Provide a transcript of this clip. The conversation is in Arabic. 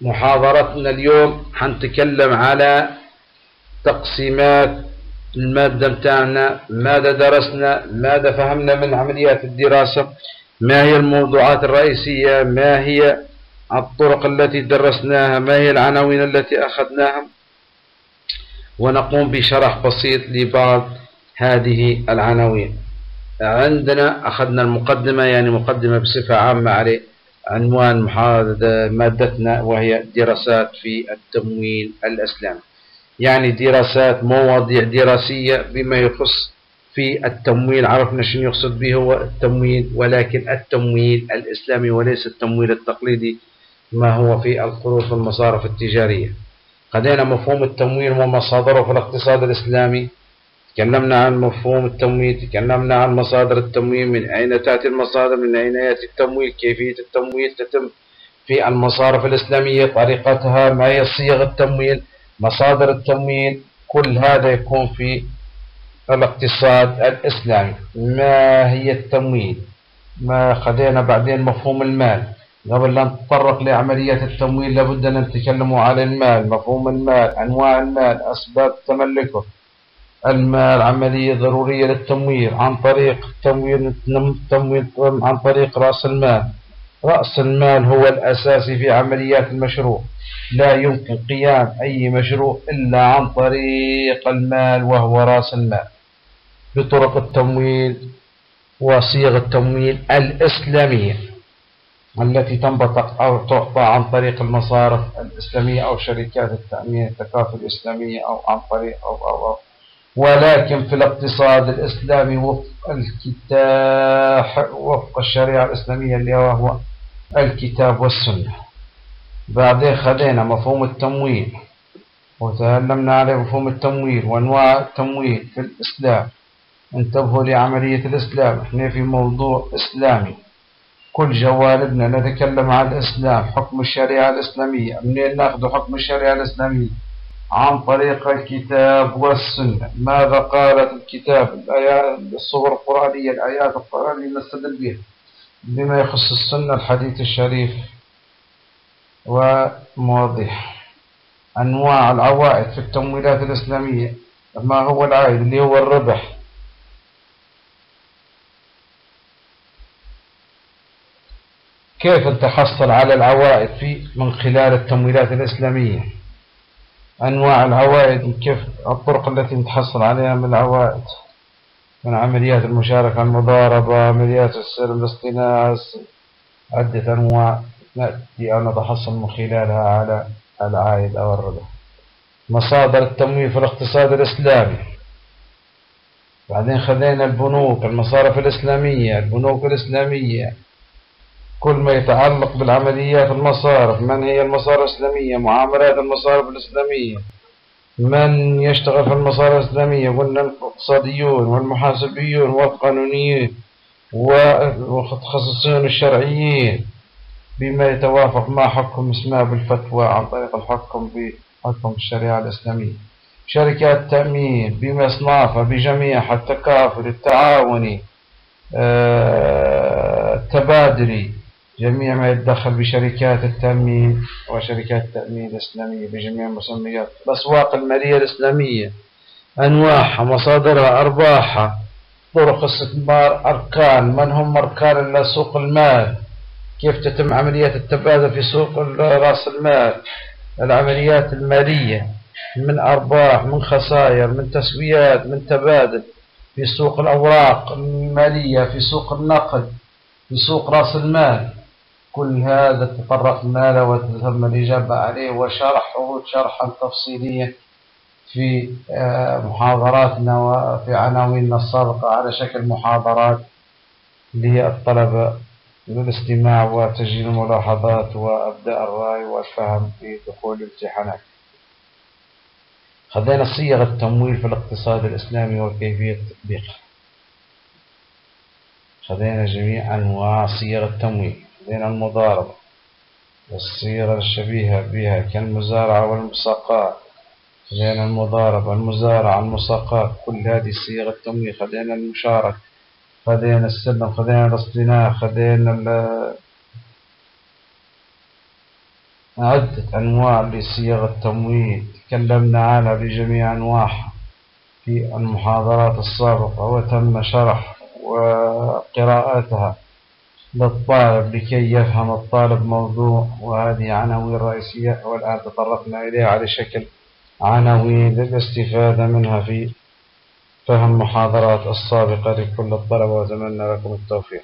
محاضرتنا اليوم حنتكلم على تقسيمات المادة بتاعنا ماذا درسنا ماذا فهمنا من عمليات الدراسة ما هي الموضوعات الرئيسية ما هي الطرق التي درسناها ما هي العناوين التي أخذناها ونقوم بشرح بسيط لبعض هذه العناوين. عندنا أخذنا المقدمة يعني مقدمة بصفة عامة عليه. عنوان مادتنا وهي دراسات في التمويل الإسلامي يعني دراسات مواضيع دراسية بما يخص في التمويل. عرفنا شنو يقصد به هو التمويل ولكن التمويل الإسلامي وليس التمويل التقليدي ما هو في القروض والمصارف التجارية. خذينا مفهوم التمويل ومصادره في الاقتصاد الإسلامي. تكلمنا عن مفهوم التمويل تكلمنا عن مصادر التمويل من أين تأتي المصادر؟ من أين يأتي التمويل؟ كيفية التمويل تتم في المصارف الإسلامية؟ طريقتها؟ ما هي صيغ التمويل؟ مصادر التمويل؟ كل هذا يكون في الاقتصاد الإسلامي. ما هي التمويل؟ ما خذينا بعدين مفهوم المال. قبل أن نتطرق لعمليات التمويل لابد أن نتكلم على المال مفهوم المال أنواع المال أسباب تملكه. المال عملية ضرورية للتمويل عن طريق تمويل تمويل عن طريق رأس المال. رأس المال هو الأساسي في عمليات المشروع. لا يمكن قيام أي مشروع إلا عن طريق المال وهو رأس المال. بطرق التمويل وصيغ التمويل الإسلامية التي تنبثق أو تعطى عن طريق المصارف الإسلامية أو شركات التأمين التكافل الإسلامية أو عن طريق أو أو أو ولكن في الاقتصاد الإسلامي وفق الكتاب وفق الشريعة الإسلامية اللي هو الكتاب والسنة. بعدين خذينا مفهوم التمويل وتكلمنا على مفهوم التمويل وأنواع التمويل في الإسلام. انتبهوا لعملية الإسلام إحنا في موضوع إسلامي. كل جوانبنا نتكلم عن الإسلام حكم الشريعة الإسلامية. منين ناخذ حكم الشريعة الإسلامية؟ عن طريق الكتاب والسنة. ماذا قالت الكتاب؟ الآيات الصور القرآنية الآيات القرآنية نستدل بها بما يخص السنة الحديث الشريف ومواضيح أنواع العوائد في التمويلات الإسلامية. ما هو العائد؟ اللي هو الربح. كيف تحصل على العوائد في من خلال التمويلات الإسلامية؟ أنواع العوائد كيف الطرق التي نتحصل عليها من العوائد؟ من عمليات المشاركة المضاربة عمليات السلم الاصطناع عدة أنواع نأتي أو نتحصل من خلالها على العائد أو الربح. مصادر التمويل في الاقتصاد الإسلامي. بعدين خذينا البنوك المصارف الإسلامية البنوك الإسلامية. كل ما يتعلق بالعمليات المصارف من هي المصارف الإسلامية؟ معاملات المصارف الإسلامية. من يشتغل في المصارف الإسلامية؟ قلنا الاقتصاديون والمحاسبيون والقانونيين والمتخصصين الشرعيين. بما يتوافق مع حكم اسمه بالفتوى عن طريق الحكم بحكم الشريعة الإسلامية. شركات التأمين بمصنافها بجميعها التكافل التعاوني آه، التبادلي جميع ما يتدخل بشركات التأمين وشركات التأمين الإسلامية بجميع المسميات. الأسواق المالية الإسلامية أنواعها مصادرها أرباحها طرق استثمار أركان. من هم أركان سوق المال؟ كيف تتم عمليات التبادل في سوق رأس المال؟ العمليات المالية من أرباح من خسائر من تسويات من تبادل. في سوق الأوراق المالية في سوق النقد في سوق رأس المال. كل هذا تطرقنا له وتم الإجابة عليه وشرحه شرحا تفصيليا في آه، محاضراتنا وفي عناويننا السابقة على شكل محاضرات للطلبة للاستماع وتسجيل الملاحظات وأبداء الرأي والفهم في دخول الامتحانات. خذينا صيغ التمويل في الاقتصاد الإسلامي وكيفية تطبيقه خذينا جميع أنواع صيغ التمويل. بين المضاربة والصيغة الشبيهة بها كالمزارعة والمساقات. خلينا المضاربة المزارعة المساقات كل هذه صيغ التمويل خلينا المشاركة خذينا السلم خذينا الاصطناع خذينا عدة أنواع لصيغ التمويل تكلمنا عنها بجميع أنواعها. في المحاضرات السابقة وتم شرح وقراءتها. للطالب لكي يفهم الطالب موضوع وهذه عناوين رئيسية والآن تطرقنا إليها على شكل عناوين للاستفادة منها في فهم المحاضرات السابقة لكل الطلبة وأتمنى لكم التوفيق.